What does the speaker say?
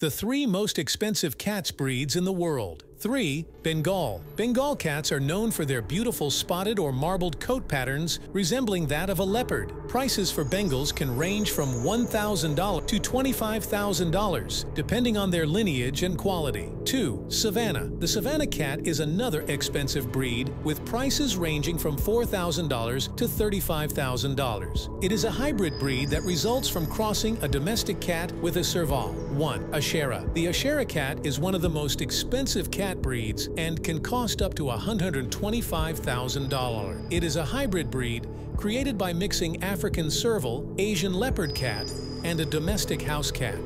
The three most expensive cats breeds in the world. 3. Bengal. Bengal cats are known for their beautiful spotted or marbled coat patterns resembling that of a leopard. Prices for Bengals can range from $1,000 to $25,000, depending on their lineage and quality. 2. Savannah. The Savannah cat is another expensive breed with prices ranging from $4,000 to $35,000. It is a hybrid breed that results from crossing a domestic cat with a Serval. 1. Ashera. The Ashera cat is one of the most expensive cats cat breeds and can cost up to $125,000. It is a hybrid breed created by mixing African serval, Asian leopard cat, and a domestic house cat.